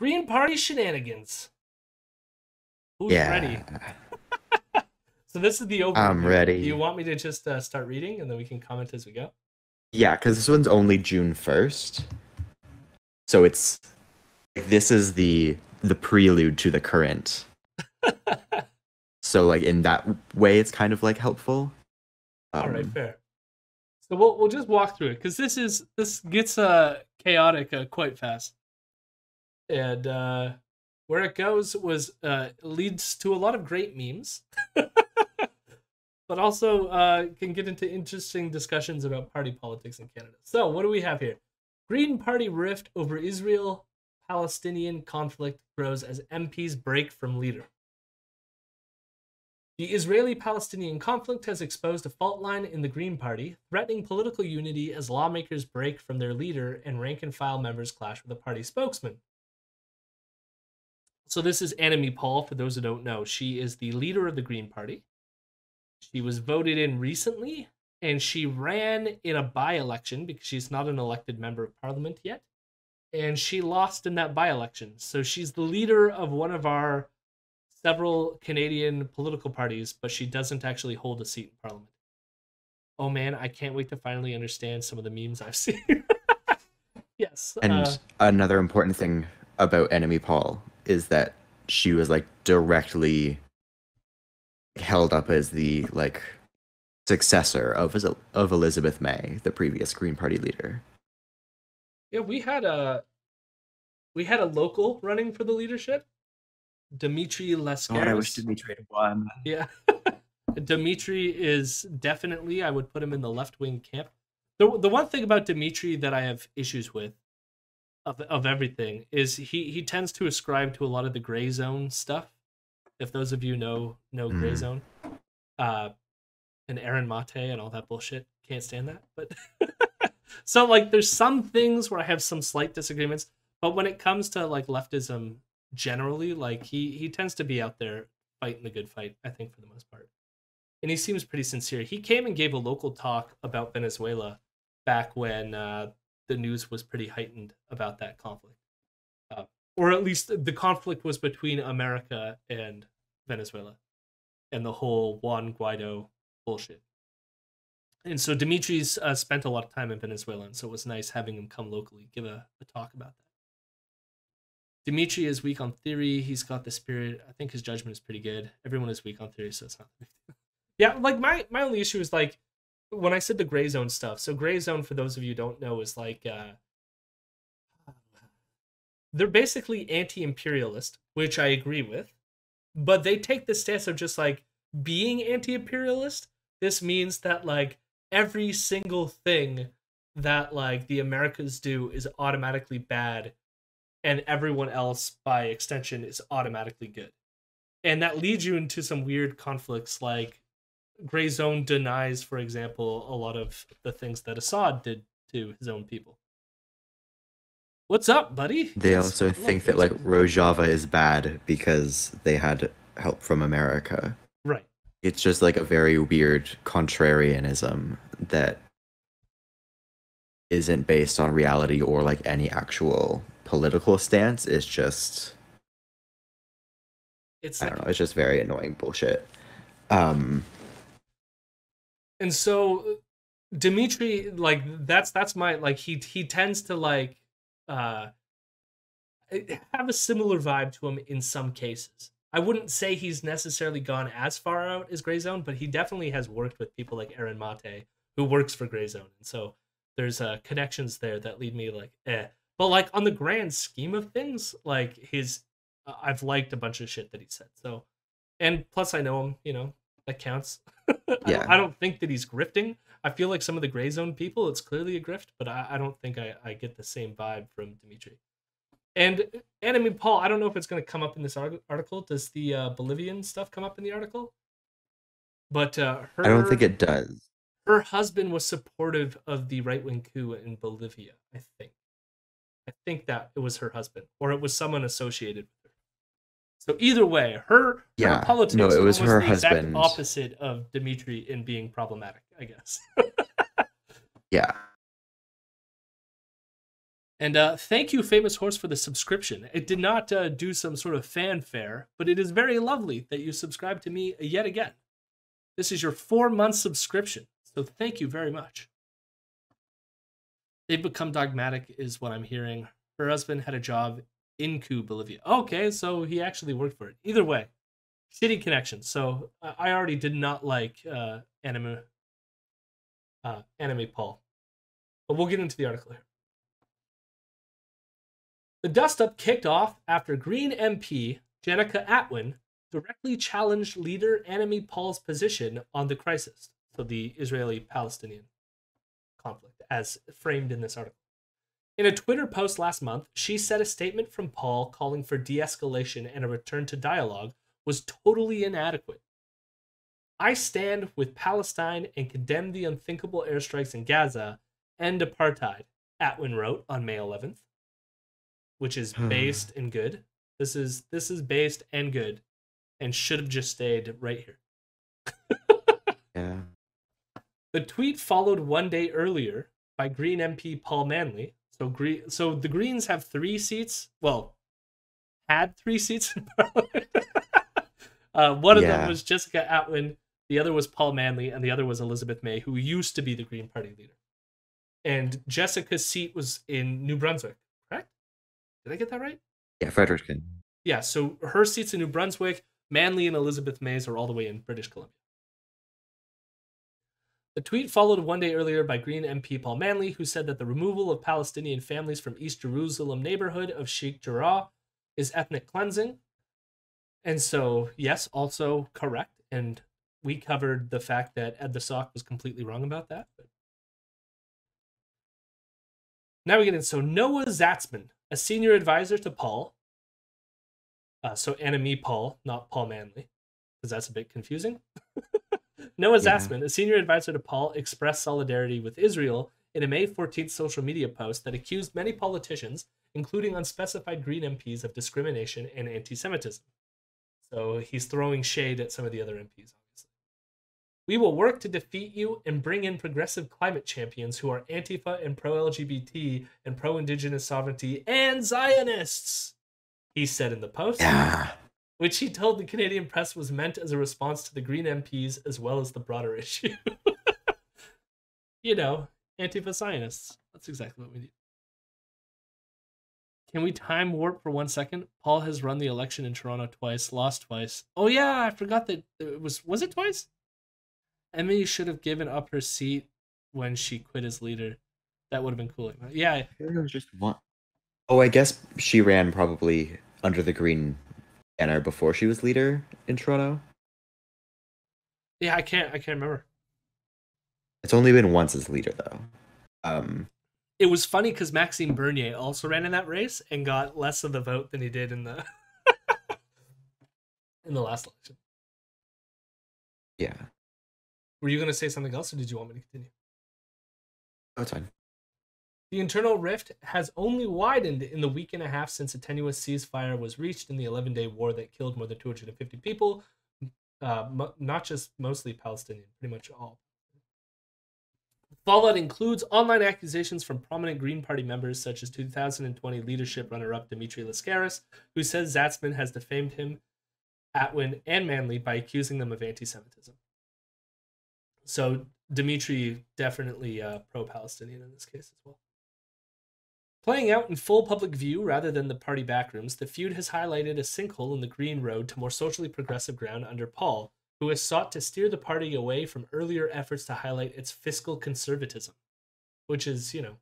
Green Party shenanigans. Who's yeah. ready? so this is the. I'm ready. Do you want me to just uh, start reading and then we can comment as we go? Yeah, because this one's only June first, so it's like, this is the the prelude to the current. so like in that way, it's kind of like helpful. All right, Um, fair. So we'll we'll just walk through it because this is this gets uh chaotic uh, quite fast, and uh, where it goes was uh leads to a lot of great memes, but also uh can get into interesting discussions about party politics in Canada. So what do we have here? Green Party rift over Israel Palestinian conflict grows as MPs break from leader. The Israeli Palestinian conflict has exposed a fault line in the Green Party, threatening political unity as lawmakers break from their leader and rank and file members clash with the party spokesman. So, this is Annamie Paul, for those who don't know. She is the leader of the Green Party. She was voted in recently, and she ran in a by election because she's not an elected member of parliament yet. And she lost in that by election. So, she's the leader of one of our several Canadian political parties, but she doesn't actually hold a seat in parliament. Oh man, I can't wait to finally understand some of the memes I've seen. yes. And uh, another important thing about Enemy Paul is that she was like directly held up as the like successor of of Elizabeth May, the previous Green Party leader. yeah, we had a we had a local running for the leadership. Dimitri Lascaris. God, I wish Dimitri had won. Yeah. Dimitri is definitely, I would put him in the left wing camp. The, the one thing about Dimitri that I have issues with of, of everything is he, he tends to ascribe to a lot of the gray zone stuff. If those of you know know gray Mhm. zone, uh, and Aaron Mate and all that bullshit, can't stand that. But so like, there's some things where I have some slight disagreements, but when it comes to like leftism generally, like he he tends to be out there fighting the good fight. I think for the most part, and he seems pretty sincere. He came and gave a local talk about Venezuela back when uh, the news was pretty heightened about that conflict, uh, or at least the conflict was between America and Venezuela, and the whole Juan Guaido bullshit. And so Dimitri's uh, spent a lot of time in Venezuela, and so it was nice having him come locally give a, a talk about that. Dimitri is weak on theory. He's got the spirit. I think his judgment is pretty good. Everyone is weak on theory, so it's not. yeah, like my my only issue is like when I said the gray zone stuff. So gray zone, for those of you don't know, is like uh, they're basically anti-imperialist, which I agree with, but they take the stance of just like being anti-imperialist. This means that like every single thing that like the Americas do is automatically bad and everyone else by extension is automatically good. And that leads you into some weird conflicts like Gray Zone denies, for example, a lot of the things that Assad did to his own people. What's up, buddy? They also think that like Rojava is bad because they had help from America. Right. It's just like a very weird contrarianism that isn't based on reality or like any actual political stance. It's just It's I don't know, it's just very annoying bullshit. Um and so Dimitri, like that's that's my like he he tends to like uh have a similar vibe to him in some cases. I wouldn't say he's necessarily gone as far out as Gray Zone, but he definitely has worked with people like Aaron Mate, who works for Gray Zone, and so there's uh, connections there that lead me like eh. But like on the grand scheme of things, like his, uh, I've liked a bunch of shit that he said. So, and plus I know him, you know, that counts. I, Yeah. don't, I don't think that he's grifting. I feel like some of the Gray Zone people, it's clearly a grift, but I, I don't think I, I get the same vibe from Dimitri. And and I mean, Paul, I don't know if it's going to come up in this article. Does the uh, Bolivian stuff come up in the article? But uh, her, I don't think it does. her husband was supportive of the right wing coup in Bolivia. I think. I think that it was her husband, or it was someone associated. So either way, her, her politics no, it was her the exact husband. opposite of Dimitri in being problematic. I guess. Yeah. And uh, thank you, Famous Horse, for the subscription. It did not uh, do some sort of fanfare, but it is very lovely that you subscribe to me yet again. This is your four month subscription, so thank you very much. They've become dogmatic, is what I'm hearing. Her husband had a job in Cu, Bolivia. Okay, so he actually worked for it. Either way, shitty connection. So I already did not like uh, anime, uh, anime Paul, but we'll get into the article here. The dust up kicked off after Green MP Jenica Atwin directly challenged leader Annamie Paul's position on the crisis, so the Israeli Palestinian conflict, as framed in this article. In a Twitter post last month, she said a statement from Paul calling for de escalation and a return to dialogue was totally inadequate. I stand with Palestine and condemn the unthinkable airstrikes in Gaza and apartheid, Atwin wrote on May 11th which is Hmm. based and good. This is this is based and good, and should have just stayed right here. Yeah. The tweet followed one day earlier by Green MP Paul Manly. So Green, so the Greens have three seats. Well, had three seats in Parliament. uh, one of Yeah. them was Jessica Atwin. The other was Paul Manly, and the other was Elizabeth May, who used to be the Green Party leader. And Jessica's seat was in New Brunswick, correct? Did I get that right? Yeah, Fredericton. Yeah, so her seats in New Brunswick, Manly and Elizabeth Mays are all the way in British Columbia. The tweet followed one day earlier by Green MP Paul Manly, who said that the removal of Palestinian families from East Jerusalem neighborhood of Sheikh Jarrah is ethnic cleansing. And so, yes, also correct. And we covered the fact that Ed the Sock was completely wrong about that. But... Now we get in. So Noah Zatzman, a senior advisor to Paul, uh, so Annamie Paul, not Paul Manly, because that's a bit confusing. Noah Yeah. Zatzman, a senior advisor to Paul, expressed solidarity with Israel in a May 14th social media post that accused many politicians, including unspecified Green MPs, of discrimination and anti Semitism. So he's throwing shade at some of the other MPs, obviously. We will work to defeat you and bring in progressive climate champions who are Antifa and pro LGBT and pro indigenous sovereignty and Zionists, he said in the post Yeah. Which he told the Canadian press was meant as a response to the Green MPs as well as the broader issue. you know, Antifa Zionists. That's exactly what we need. Can we time warp for one second? Paul has run the election in Toronto twice, lost twice. Oh yeah, I forgot that it was was it twice? Emily should have given up her seat when she quit as leader. That would have been cool. Yeah, I it was just one. Oh, I guess she ran probably under the green before she was leader in Toronto. yeah, I can't I can't remember. It's only been once as leader though. Um, it was funny because Maxime Bernier also ran in that race and got less of the vote than he did in the in the last election. yeah, Were you going to say something else, or did you want me to continue? that's fine. The internal rift has only widened in the week and a half since a tenuous ceasefire was reached in the 11 day war that killed more than 250 people, uh, mo- not just mostly Palestinian, pretty much all. Fallout includes online accusations from prominent Green Party members, such as 2020 leadership runner up Dimitri Lascaris, who says Zatzman has defamed him, Atwin, and Manly by accusing them of anti Semitism. So Dimitri definitely uh, pro Palestinian in this case as well. Playing out in full public view rather than the party backrooms, the feud has highlighted a sinkhole in the green road to more socially progressive ground under Paul, who has sought to steer the party away from earlier efforts to highlight its fiscal conservatism. Which is, you know,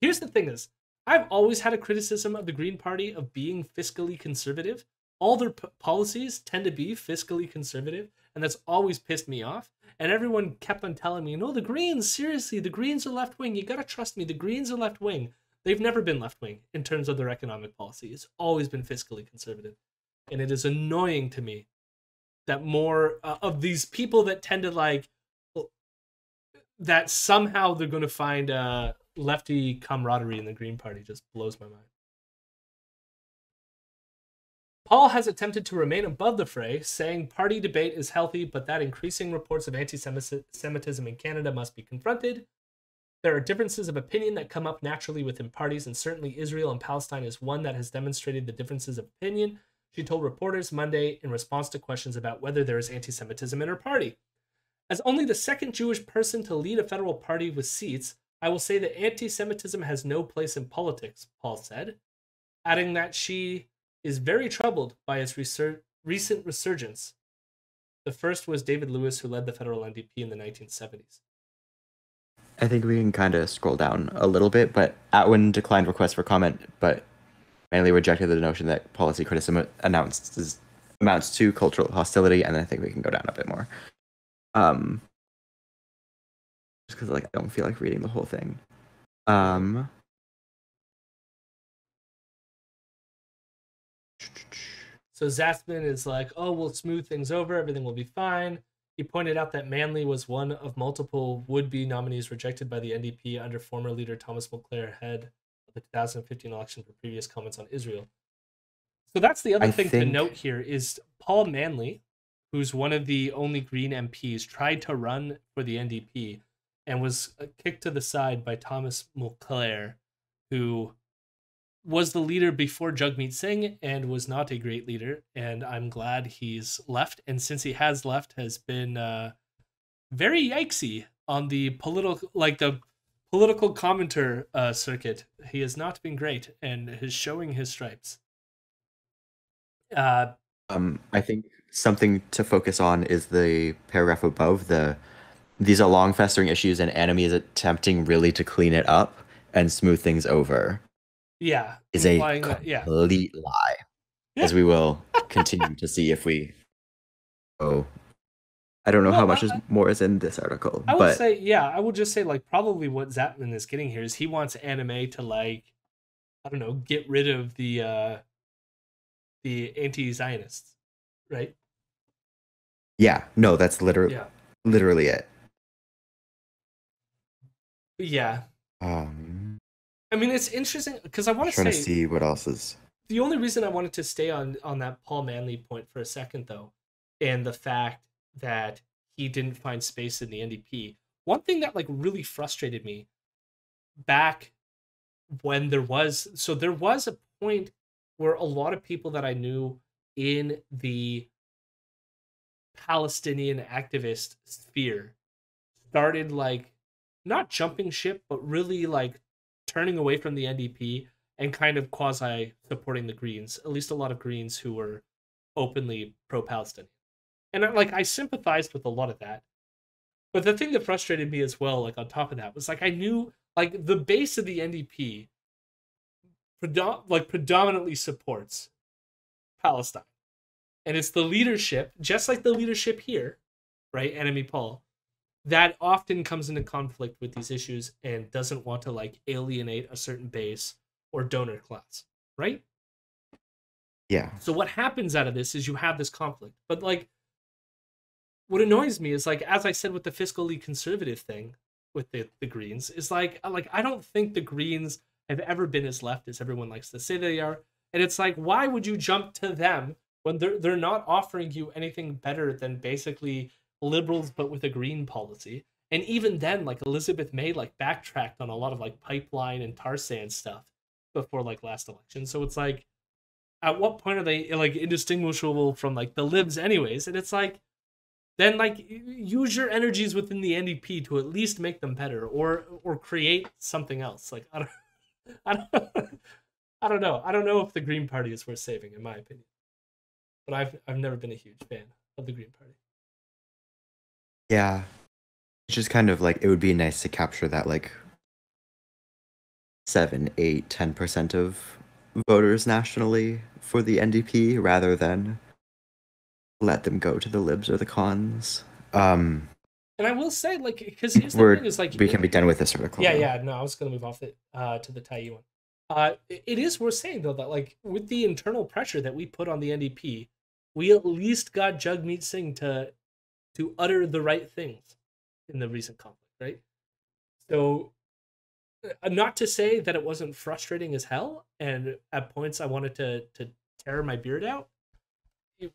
here's the thing is, I've always had a criticism of the Green Party of being fiscally conservative. All their p- policies tend to be fiscally conservative, and that's always pissed me off. And everyone kept on telling me, no, the Greens, seriously, the Greens are left wing. You gotta trust me, the Greens are left wing. They've never been left wing in terms of their economic policy. It's always been fiscally conservative. And it is annoying to me that more uh, of these people that tend to like that somehow they're going to find uh, lefty camaraderie in the Green Party just blows my mind. Paul has attempted to remain above the fray, saying party debate is healthy, but that increasing reports of anti Semitism in Canada must be confronted. There are differences of opinion that come up naturally within parties, and certainly Israel and Palestine is one that has demonstrated the differences of opinion, she told reporters Monday in response to questions about whether there is anti Semitism in her party. As only the second Jewish person to lead a federal party with seats, I will say that anti Semitism has no place in politics, Paul said, adding that she is very troubled by its recent resurgence. The first was David Lewis, who led the federal NDP in the 1970s. I think we can kind of scroll down a little bit, but Atwin declined requests for comment, but mainly rejected the notion that policy criticism announced amounts to cultural hostility, and I think we can go down a bit more. Um, just because like I don't feel like reading the whole thing. Um, So Zatzman is like, oh, we'll smooth things over. Everything will be fine. He pointed out that Manly was one of multiple would be nominees rejected by the NDP under former leader Thomas Mulcair, head of the 2015 election for previous comments on Israel. So that's the other I thing think- to note here is Paul Manly, who's one of the only Green MPs, tried to run for the NDP and was uh, kicked to the side by Thomas Mulcair, who was the leader before Jagmeet Singh and was not a great leader. And I'm glad he's left. And since he has left, has been uh, very yikesy on the political, like the political commenter uh, circuit. He has not been great and is showing his stripes. Uh, um, I think something to focus on is the paragraph above the. These are long festering issues, and enemy is attempting really to clean it up and smooth things over. Yeah, Is a that- yeah, complete lie, as we will continue to see if we. Oh, I don't know Well, how much is more is in this article, I would say, yeah, I would just say like probably what Zatzman is getting here is he wants anime to like, I don't know, get rid of the uh the anti-Zionists, right? yeah, no, that's literally Yeah, literally it. yeah. Um, I mean, it's interesting because I want to trying say to see what else is. the only reason I wanted to stay on on that Paul Manly point for a second, though, and the fact that he didn't find space in the NDP. One thing that like really frustrated me back when there was so there was a point where a lot of people that I knew in the Palestinian activist sphere started like not jumping ship, but really like turning away from the NDP and kind of quasi supporting the Greens. At least a lot of Greens who were openly pro-Palestinian, and I, like I sympathized with a lot of that. But the thing that frustrated me as well, like on top of that, was like I knew like the base of the NDP, predom- like predominantly supports Palestine, and it's the leadership, just like the leadership here, right? Enemy Paul, that often comes into conflict with these issues and doesn't want to like alienate a certain base or donor class, right? Yeah, So what happens out of this is you have this conflict. But like what annoys me is like as I said with the fiscally conservative thing with the, the Greens, is like uh, like I don't think the Greens have ever been as left as everyone likes to say they are. And it's like, why would you jump to them when they're they're not offering you anything better than basically liberals but with a green policy? And even then, like Elizabeth May like backtracked on a lot of like pipeline and tar sand stuff before like last election. So it's like at what point are they like indistinguishable from like the libs anyways? And it's like then like use your energies within the ndp to at least make them better or or create something else. Like i don't i don't i don't know. I don't know if the green party is worth saving in my opinion. But i've i've never been a huge fan of the green party yeah. It's just kind of like it would be nice to capture that like seven, eight, ten percent of voters nationally for the NDP rather than let them go to the libs or the cons. Um, and i will say like because here's the We're- thing is like we can be done with this article. Yeah, though. yeah. No, I was gonna move off it uh, to the Tyee one. Uh, it- it is worth saying though that like with the internal pressure that we put on the NDP, we at least got Jagmeet Singh to to utter the right things in the recent conflict, right? So, uh, not to say that it wasn't frustrating as hell, and at points I wanted to to tear my beard out.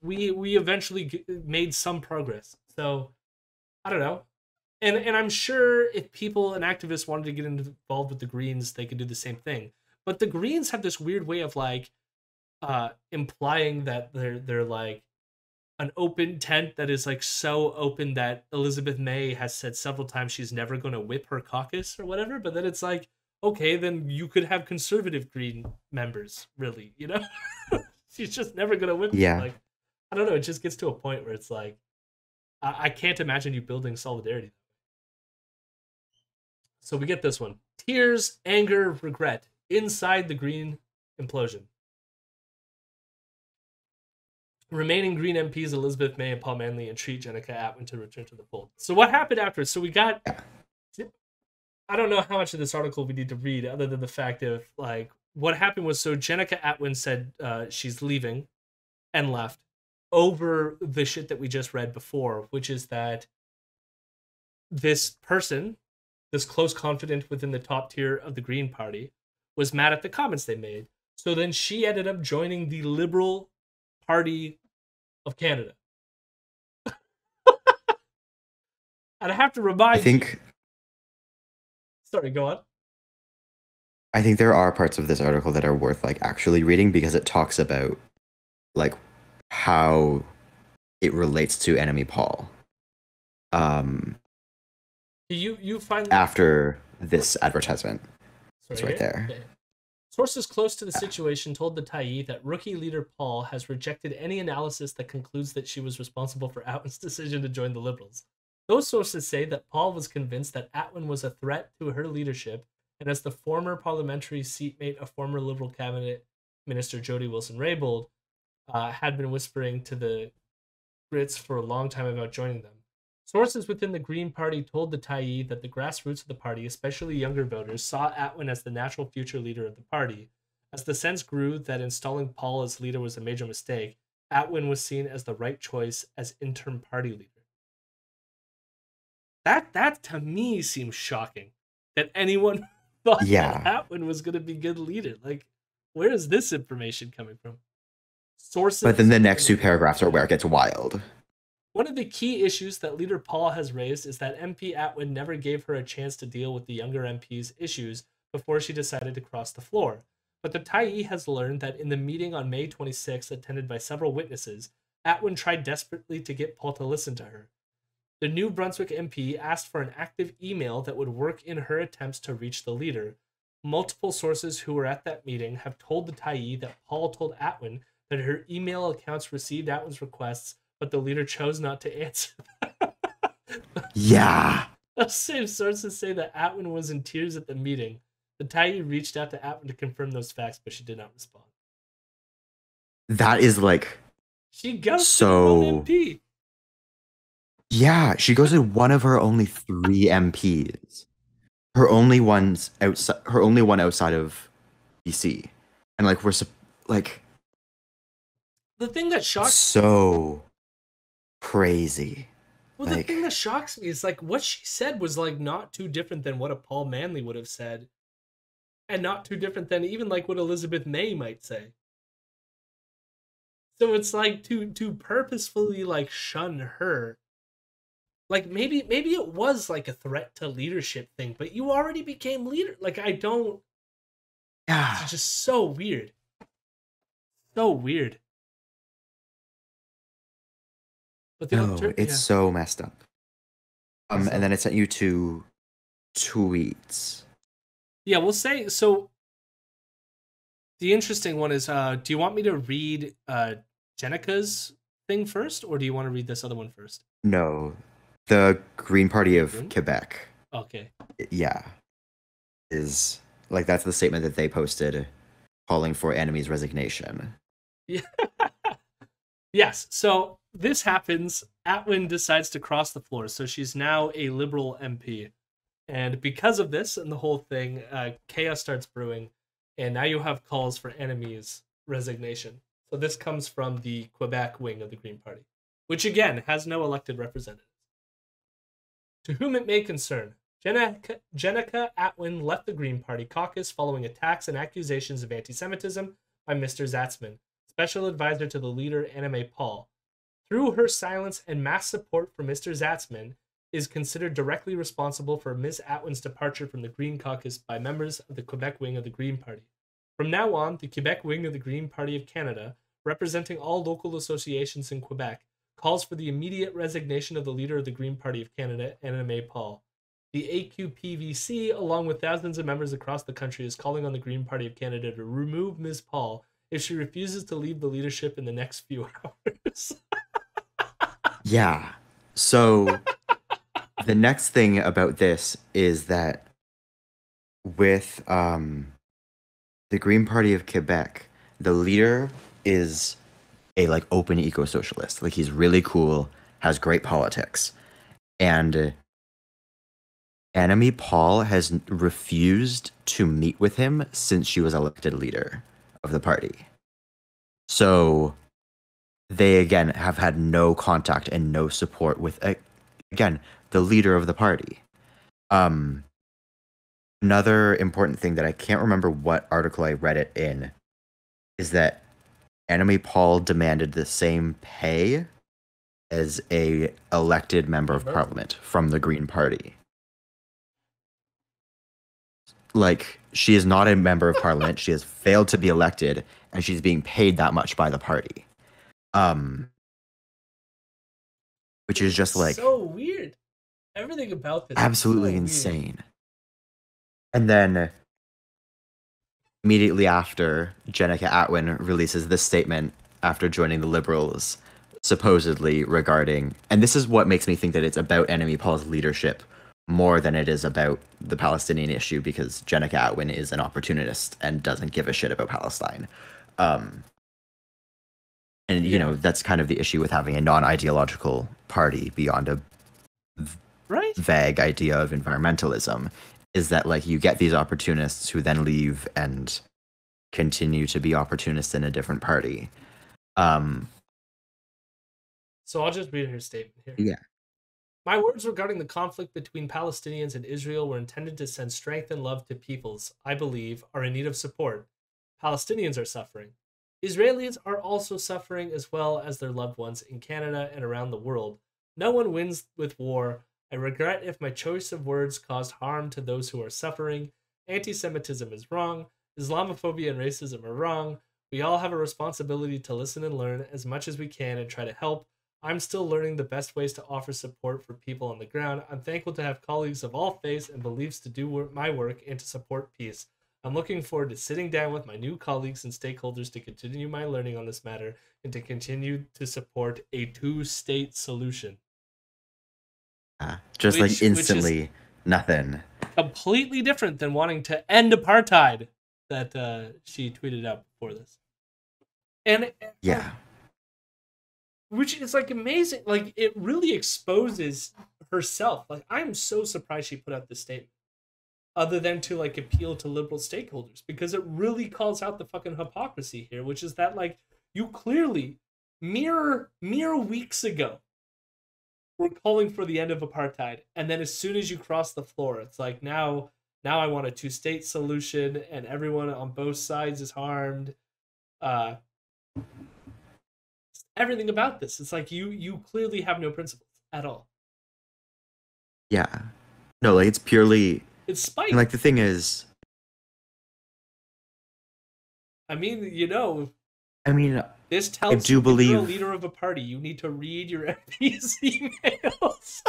We we eventually made some progress. So, I don't know and and I'm sure if people and activists wanted to get involved with the Greens, they could do the same thing. But the Greens have this weird way of like uh implying that they're they're like an open tent that is like so open that Elizabeth May has said several times she's never going to whip her caucus or whatever. But then it's like, okay, then you could have conservative Green members, really, you know? she's just never going to whip. Yeah. Them. Like, I don't know. It just gets to a point where it's like, I, I can't imagine you building solidarity. So we get this one tears, anger, regret inside the Green implosion. Remaining Green MPs Elizabeth May and Paul Manly entreat Jenica Atwin to return to the fold. So what happened after? So we got. I don't know how much of this article we need to read, other than the fact of like what happened was so Jenica Atwin said uh, she's leaving, and left over the shit that we just read before, which is that this person, this close confidant within the top tier of the Green Party, was mad at the comments they made. So then she ended up joining the Liberal Party of Canada. and I have to remind I think Sorry, go on. I think there are parts of this article that are worth like actually reading because it talks about like how it relates to enemy Paul. Um You you find after this advertisement. It's right here? there. Okay. Sources close to the situation told the Tyee that rookie leader Paul has rejected any analysis that concludes that she was responsible for Atwin's decision to join the Liberals. Those sources say that Paul was convinced that Atwin was a threat to her leadership, and as the former parliamentary seatmate of former Liberal cabinet minister Jody Wilson Raybould uh, had been whispering to the Grits for a long time about joining them. Sources within the Green Party told the Tyee that the grassroots of the party, especially younger voters, saw Atwin as the natural future leader of the party. As the sense grew that installing Paul as leader was a major mistake, Atwin was seen as the right choice as interim party leader. That that to me seems shocking that anyone thought Yeah. that Atwin was going to be good leader. Like, where is this information coming from? Sources. But then the next two paragraphs are where it gets wild. One of the key issues that leader Paul has raised is that MP Atwin never gave her a chance to deal with the younger MP's issues before she decided to cross the floor. But the Tyee has learned that in the meeting on May 26, attended by several witnesses, Atwin tried desperately to get Paul to listen to her. The New Brunswick MP asked for an active email that would work in her attempts to reach the leader. Multiple sources who were at that meeting have told the Tyee that Paul told Atwin that her email accounts received Atwin's requests, but the leader chose not to answer. Yeah. Those same sources say that Atwin was in tears at the meeting. The Tyee reached out to Atwin to confirm those facts, but she did not respond. That is like She goes So- MP. Yeah, she goes to one of her only three MPs. Her only ones outside. Her only one outside of BC, and like we're like The thing that shocked so crazy. well, the thing that shocks me is like what she said was like not too different than what a Paul Manly would have said, and not too different than even like what Elizabeth May might say. So it's like to to purposefully like shun her. Like maybe maybe it was like a threat to leadership thing, but you already became leader. Like I don't Yeah, It's just so weird. So weird. But no, it's yeah. so messed up. Um, and then it sent you to tweets. yeah, we'll say so. The interesting one is, uh, do you want me to read uh, Jenica's thing first, or do you want to read this other one first? No, the Green Party of Green? Quebec. Okay. Yeah, is like that's the statement that they posted, calling for enemy's resignation. Yeah. yes. So this happens. Atwin decides to cross the floor. So she's now a liberal MP. And because of this and the whole thing, uh, chaos starts brewing. And now you have calls for enemies' resignation. So this comes from the Quebec wing of the Green Party, which again has no elected representatives. To whom it may concern, Jenica, Jenica Atwin left the Green Party caucus following attacks and accusations of anti Semitism by Mr. Zatzman, special advisor to the leader Annamie Paul. Through her silence and mass support for Mr. Zatzman, is considered directly responsible for Ms. Atwin's departure from the Green Caucus by members of the Quebec wing of the Green Party. From now on, the Quebec wing of the Green Party of Canada, representing all local associations in Quebec, calls for the immediate resignation of the leader of the Green Party of Canada, Annamie Paul. The AQPVC, along with thousands of members across the country, is calling on the Green Party of Canada to remove Ms. Paul if she refuses to leave the leadership in the next few hours. Yeah. So the next thing about this is that with um the Green Party of Quebec, the leader is a like open eco socialist. Like he's really cool, has great politics. And Enemy Paul has refused to meet with him since she was elected leader of the party. So they again have had no contact and no support with again the leader of the party. Um another important thing that I can't remember what article I read it in is that Enemy Paul demanded the same pay as a elected member of parliament from the Green Party. Like she is not a member of parliament, she has failed to be elected and she's being paid that much by the party. Um which is just like so weird. Everything about this absolutely so weird. insane. And then immediately after, Jenica Atwin releases this statement after joining the Liberals, supposedly regarding, and this is what makes me think that it's about Enemy Paul's leadership more than it is about the Palestinian issue, because Jenica Atwin is an opportunist and doesn't give a shit about Palestine. Um, and you Yeah. know that's kind of the issue with having a non-ideological party beyond a Right? vague idea of environmentalism is that like you get these opportunists who then leave and continue to be opportunists in a different party um So I'll just read her statement here. Yeah. My words regarding the conflict between Palestinians and Israel were intended to send strength and love to peoples I believe are in need of support. Palestinians are suffering. Israelis are also suffering as well as their loved ones in Canada and around the world. No one wins with war. I regret if my choice of words caused harm to those who are suffering. Anti Semitism is wrong. Islamophobia and racism are wrong. We all have a responsibility to listen and learn as much as we can and try to help. I'm still learning the best ways to offer support for people on the ground. I'm thankful to have colleagues of all faiths and beliefs to do my work and to support peace. I'm looking forward to sitting down with my new colleagues and stakeholders to continue my learning on this matter and to continue to support a two state solution. uh, just Which- like instantly nothing Completely different than wanting to end apartheid that uh, she tweeted out before this. And yeah which is like amazing like it really exposes herself like i'm so surprised she put out this statement other than to like appeal to liberal stakeholders because it really calls out the fucking hypocrisy here which is that like you clearly mere mere weeks ago were calling for the end of apartheid and then as soon as you cross the floor it's like now now i want a two state solution and everyone on both sides is harmed uh everything about this. It's like you you clearly have no principles at all. yeah no like it's purely It's spite. and like the thing is I mean, you know, i mean this tells do you if you're a believe- leader of a party, you need to read your MP's emails.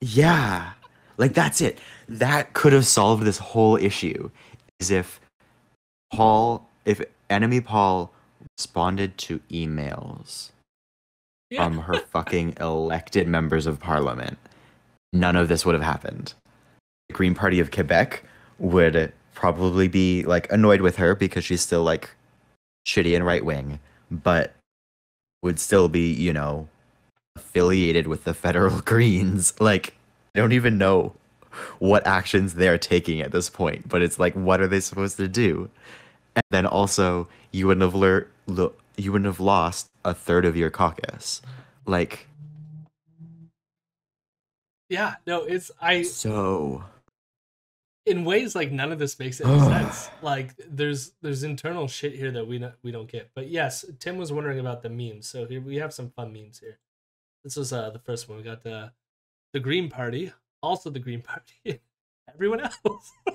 Yeah. Like that's it. That could have solved this whole issue. Is if Paul if enemy Paul responded to emails yeah. from her fucking elected members of parliament, none of this would have happened. Green Party of Quebec would probably be like annoyed with her because she's still like shitty and right wing, but would still be, you know, affiliated with the federal Greens. Like, I don't even know what actions they're taking at this point, but it's like, what are they supposed to do? And then also, you wouldn't have lear- lo- you wouldn't have lost a third of your caucus. Like, yeah, no, it's I so in ways like none of this makes any sense. Like there's there's internal shit here that we not, we don't get. But yes, Tim was wondering about the memes. So here we have some fun memes here. This was uh the first one. We got uh the Green Party, also the Green Party, everyone else.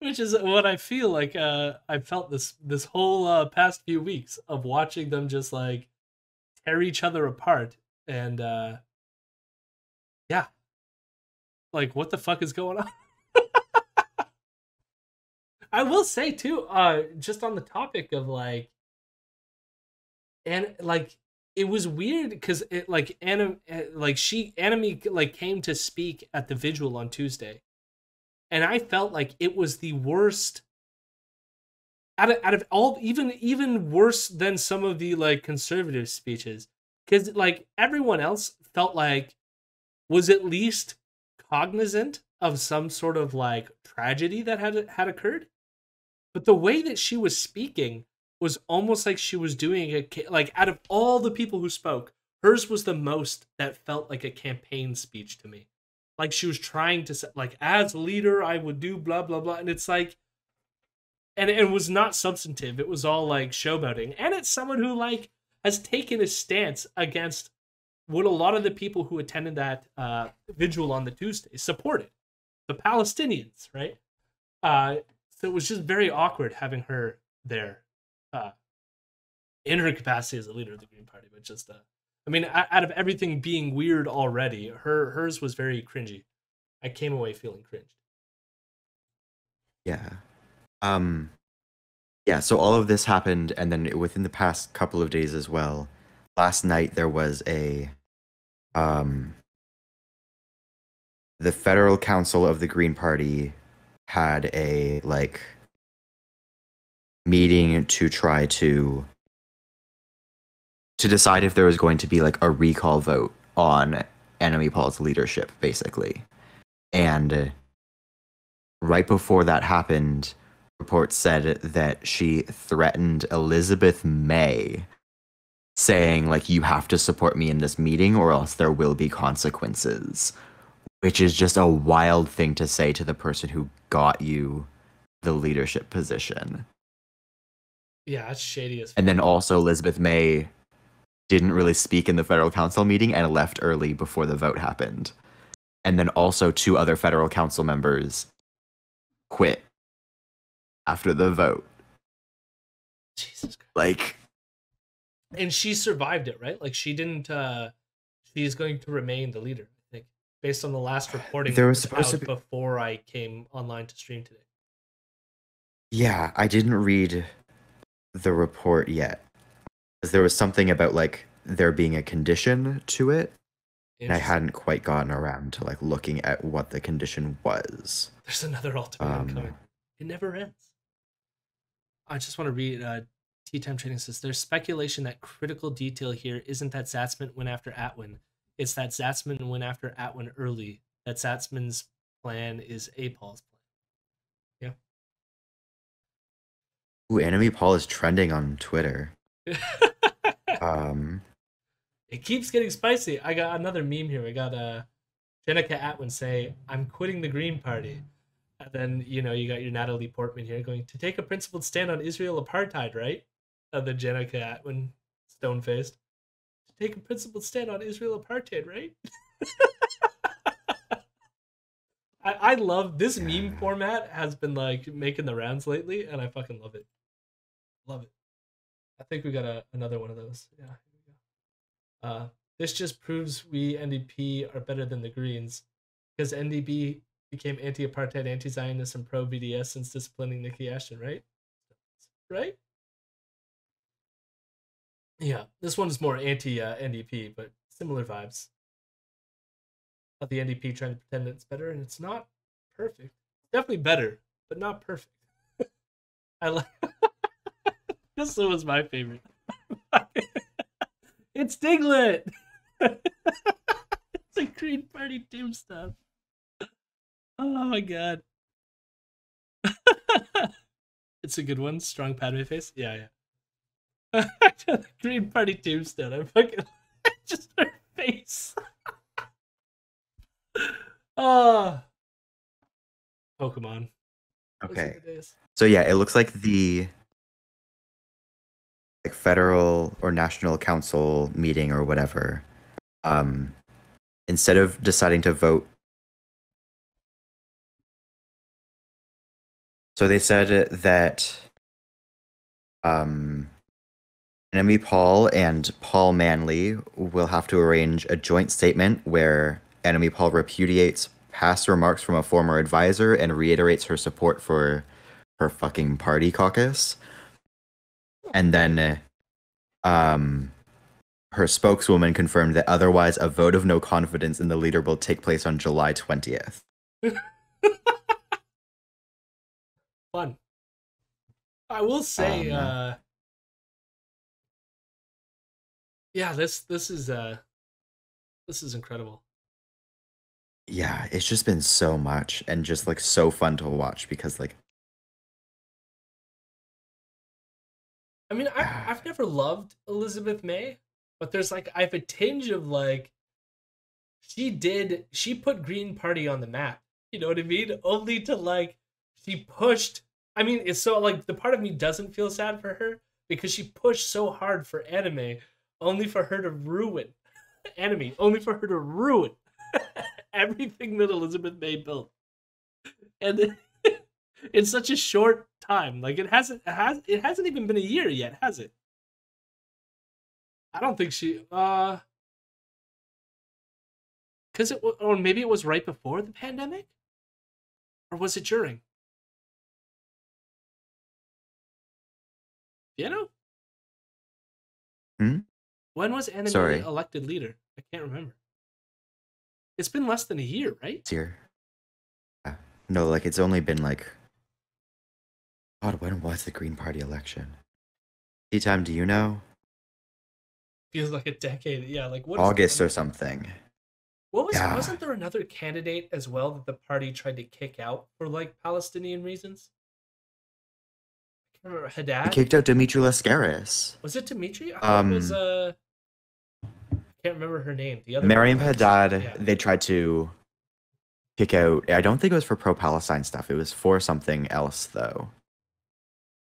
Which is what I feel like uh I felt this this whole uh, past few weeks of watching them just like tear each other apart and uh yeah. Like what the fuck is going on? I will say too, uh, just on the topic of like, and like it was weird because it like Anna, eh, like she Anime like came to speak at the vigil on Tuesday, and I felt like it was the worst. Out of, out of all even even worse than some of the like conservative speeches because like everyone else felt like was at least cognizant of some sort of like tragedy that had had occurred. But the way that she was speaking was almost like she was doing a like out of all the people who spoke hers was the most that felt like a campaign speech to me. Like she was trying to say like as leader i would do blah blah blah and it's like and it was not substantive it was all like showboating. And it's someone who like has taken a stance against what a lot of the people who attended that uh, vigil on the tuesday supported the palestinians right uh, so it was just very awkward having her there uh, in her capacity as a leader of the Green Party. But just, uh, I mean, out of everything being weird already, her hers was very cringy. I came away feeling cringed. Yeah. Um. Yeah. So all of this happened, and then within the past couple of days as well. Last night there was a, um. The Federal Council of the Green Party had a like meeting to try to to decide if there was going to be like a recall vote on Annamie Paul's leadership basically and right before that happened reports said that she threatened elizabeth may saying like you have to support me in this meeting or else there will be consequences which is just a wild thing to say to the person who got you the leadership position. Yeah, that's shady as. Fuck. And then also Elizabeth May didn't really speak in the federal council meeting and left early before the vote happened. And then also two other federal council members quit after the vote. Jesus Christ. Like and she survived it, right? Like she didn't uh she's going to remain the leader I think, based on the last reporting there was supposed to be before I came online to stream today. Yeah, I didn't read the report yet. Because there was something about like there being a condition to it. And I hadn't quite gotten around to like looking at what the condition was. There's another ultimatum um, coming. It never ends. I just want to read uh Tea Time Trading says there's speculation that critical detail here isn't that Zatzman went after Atwin, it's that Zatzman went after Atwin early. That Zatzman's plan is a Paul's plan. Yeah. Ooh, Annamie Paul is trending on Twitter. um, it keeps getting spicy. I got another meme here. We got uh, Jenica Atwin say, "I'm quitting the Green Party," and then you know you got your Natalie Portman here going to take a principled stand on Israel apartheid, right? And then Jenica when stone faced take a principled stand on Israel apartheid, right? I, I love this meme format has been like making the rounds lately, and I fucking love it. Love it. I think we got a, another one of those. Yeah. Uh, this just proves we NDP are better than the Greens because NDP became anti-apartheid, anti-Zionist, and pro-BDS since disciplining Niki Ashton, right? Right? Yeah, this one is more anti uh, NDP, but similar vibes. Of the NDP trying to pretend it's better, and it's not perfect. Definitely better, but not perfect. I like this one was my favorite. it's Diglett. it's a Green Party team stuff. Oh my god. it's a good one. Strong Padme face. Yeah, yeah. Green Party tombstone. I fucking just her face. Ah, oh, Pokemon. Okay. So yeah, it looks like the like federal or national council meeting or whatever um instead of deciding to vote so they said that um Annamie Paul and Paul Manly will have to arrange a joint statement where Annamie Paul repudiates past remarks from a former advisor and reiterates her support for her fucking party caucus and then um her spokeswoman confirmed that otherwise a vote of no confidence in the leader will take place on July 20th. Fun. I will say, Um, uh yeah, this this is uh this is incredible. Yeah, it's just been so much and just like so fun to watch because like I mean, I, I've never loved Elizabeth May, but there's like I have a tinge of like she did she put Green Party on the map. You know what I mean? Only to like she pushed. I mean, it's so like the part of me doesn't feel sad for her because she pushed so hard for Annamie, only for her to ruin Annamie, only for her to ruin everything that Elizabeth May built, and in such a short time. Like it hasn't it has it hasn't even been a year yet, has it? I don't think she uh cuz it or maybe it was right before the pandemic or was it during? You know? Hmm? When was Annamie Sorry. elected leader? I can't remember. It's been less than a year, right? it's here. Yeah. No, like it's only been like God, when was the Green Party election? Time, do you know? Feels like a decade. Yeah, like what August or something. What was Yeah. wasn't there another candidate as well that the party tried to kick out for like Palestinian reasons? I can't remember Haddad. kicked out Dimitri Lascaris. was it Dimitri? I thought it was Um, uh can't remember her name. The other Meryam one. Haddad, Yeah. they tried to kick out. I don't think it was for pro Palestine stuff. It was for something else, though.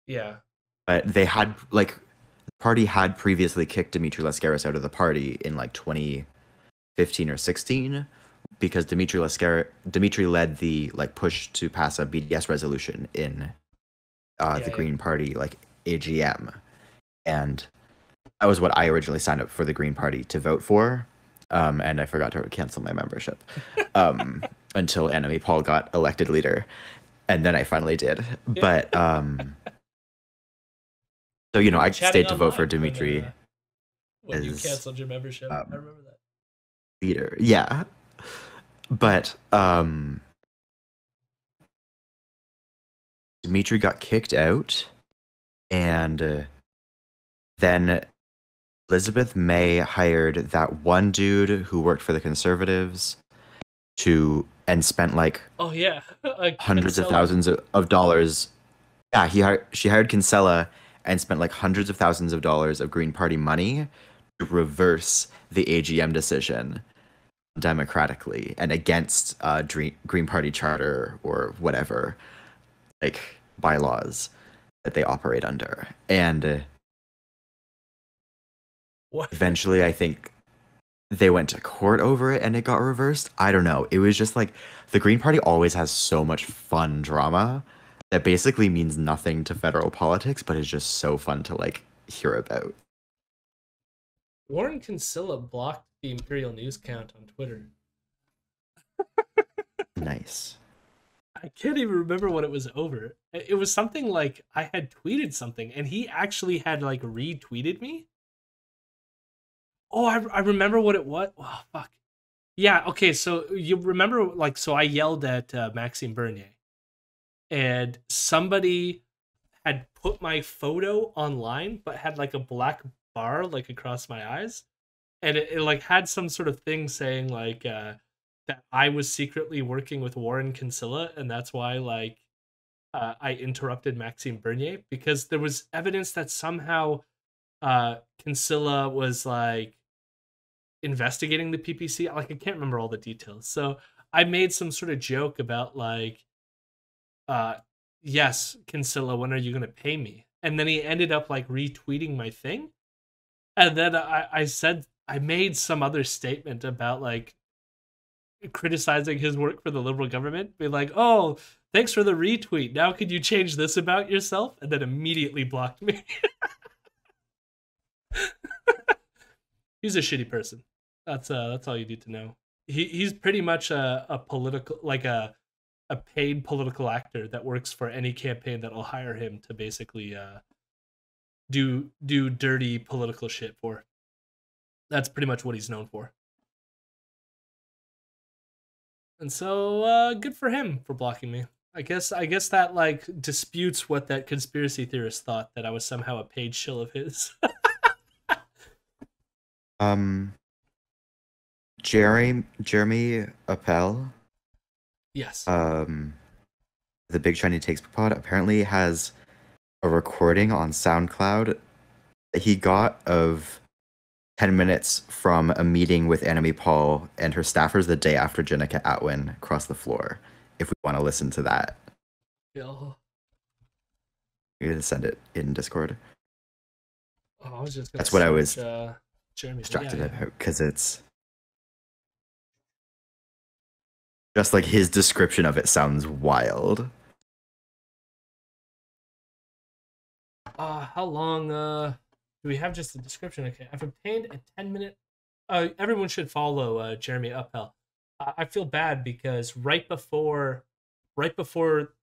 Yeah. But they had, like, the party had previously kicked Dimitri Lascaris out of the party in, like, 2015 or 16 because Dimitri Lascaris, Dimitri led the, like, push to pass a BDS resolution in uh, Yeah, the yeah. Green Party, like, AGM. And that was what I originally signed up for the Green Party to vote for. Um, and I forgot to cancel my membership um, until Annamie Paul got elected leader. And then I finally did. But um, so, you know, I stayed to vote for online when, Dimitri uh, when you canceled your membership. um, I remember that. leader. Yeah. But um, Dimitri got kicked out. And uh, then Elizabeth May hired that one dude who worked for the conservatives to and spent like Oh yeah. like hundreds of thousands of, of dollars. Yeah, he hired, she hired Kinsella and spent like hundreds of thousands of dollars of Green Party money to reverse the AGM decision democratically and against uh, Dre- Green Party charter or whatever, like bylaws that they operate under. And uh, What? eventually, I think they went to court over it and it got reversed. I don't know. It was just like the Green Party always has so much fun drama that basically means nothing to federal politics, but is just so fun to like hear about. Warren Kinsella blocked the Imperial News count on Twitter. Nice. I can't even remember what it was over. It it was something like I had tweeted something and he actually had like retweeted me. Oh, I, I remember what it was. Oh, fuck. Yeah, okay, so you remember like so I yelled at uh, Maxime Bernier and somebody had put my photo online but had like a black bar like across my eyes and it, it like had some sort of thing saying like uh that I was secretly working with Warren Kinsella, and that's why like uh, I interrupted Maxime Bernier because there was evidence that somehow uh, Kinsella was like investigating the PPC. Like I can't remember all the details, so I made some sort of joke about like, uh, yes, Kinsella, when are you gonna pay me? And then he ended up like retweeting my thing, and then I I said I made some other statement about like criticizing his work for the liberal government, be like, "Oh, thanks for the retweet. Now could you change this about yourself?" And then immediately blocked me. he's a shitty person. That's uh that's all you need to know. He he's pretty much a, a political like a a paid political actor that works for any campaign that'll hire him to basically uh do do dirty political shit for. That's pretty much what he's known for. And so uh good for him for blocking me. I guess I guess that like disputes what that conspiracy theorist thought that I was somehow a paid shill of his. Um, Jerry Jeremy Appel, yes. um, the Big Shiny Takes pod apparently has a recording on SoundCloud that he got of 10 minutes from a meeting with Annamie Paul and her staffers the day after Jenica Atwin crossed the floor. If we want to listen to that, Bill. you're gonna send it in Discord. Oh, I was just gonna That's what I was uh, Jeremy. but yeah, Distracted yeah. about because it's just like his description of it sounds wild. Uh, how long uh do we have just the description? Okay, I've obtained a 10 minute. Uh, everyone should follow uh, Jeremy Appel. I, I feel bad because right before, right before,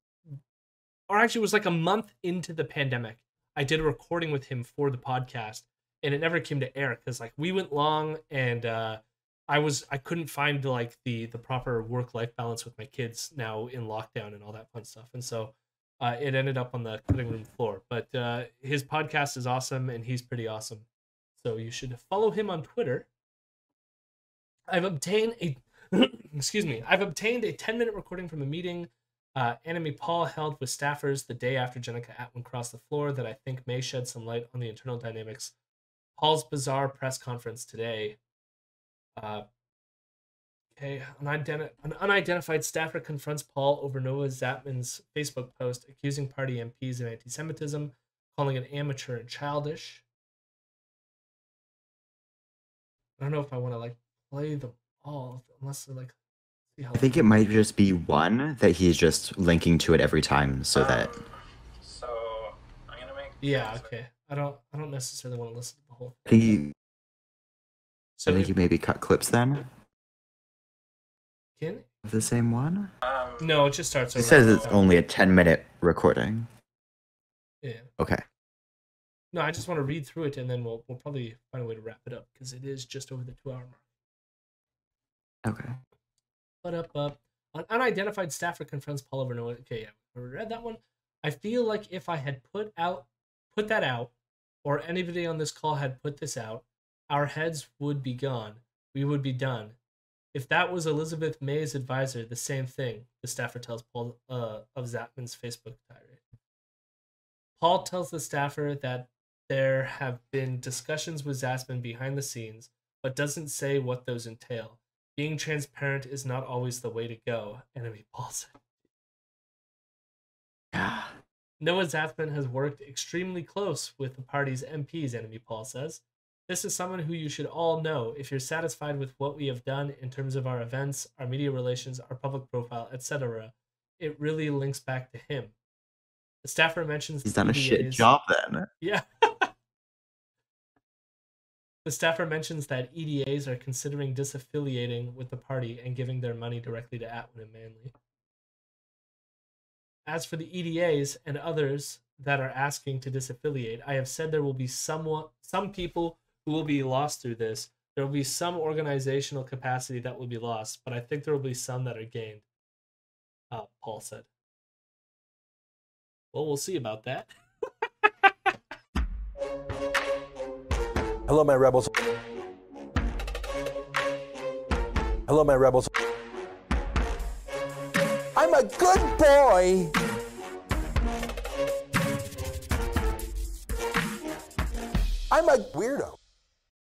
or actually, it was like a month into the pandemic. I did a recording with him for the podcast, and it never came to air because like we went long, and uh, I was I couldn't find like the the proper work life balance with my kids now in lockdown and all that fun stuff, and so uh, it ended up on the cutting room floor. But uh, his podcast is awesome, and he's pretty awesome. So you should follow him on Twitter. I've obtained a excuse me. I've obtained a 10 minute recording from a meeting uh, Annamie Paul held with staffers the day after Jenica Atwin crossed the floor that I think may shed some light on the internal dynamics. Paul's bizarre press conference today. Uh, Okay, unidenti- an unidentified staffer confronts Paul over Noah Zatzman's Facebook post accusing party MPs of anti Semitism, calling it amateur and childish. I don't know if I want to like play them all unless they're like. See how I think it might just be one that he's just linking to it every time so that Um, so I'm gonna make. Yeah, okay. I don't. I don't necessarily want to listen to the whole. I think you, So I think you maybe cut clips then can the same one. Um, no, it just starts. It says it's only a 10 minute recording. Yeah. Okay. No, I just want to read through it and then we'll we'll probably find a way to wrap it up because it is just over the two hour mark. Okay. But up, up. An unidentified staffer confronts Paul over Noah. Okay, yeah, we read that one. I feel like if I had put out, put that out, or anybody on this call had put this out, our heads would be gone. We would be done. If that was Elizabeth May's advisor, the same thing. The staffer tells Paul uh, of Zatzman's Facebook tirade. Paul tells the staffer that there have been discussions with Zatzman behind the scenes, but doesn't say what those entail. Being transparent is not always the way to go, Annamie Paul said. Yeah. Noah Zatzman has worked extremely close with the party's MPs, Annamie Paul says. This is someone who you should all know if you're satisfied with what we have done in terms of our events, our media relations, our public profile, etc. It really links back to him. The staffer mentions He's done a shit EDAs job then. Yeah. the staffer mentions that EDAs are considering disaffiliating with the party and giving their money directly to Atwin and Manly. As for the EDAs and others that are asking to disaffiliate, I have said there will be somewhat some people who will be lost through this. There will be some organizational capacity that will be lost, but I think there will be some that are gained. Uh, Paul said. Well, we'll see about that. Hello, my rebels. Hello, my rebels. I'm a good boy. I'm a weirdo.